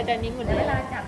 อจะนิ่งกว่าแต่นเวลาจับ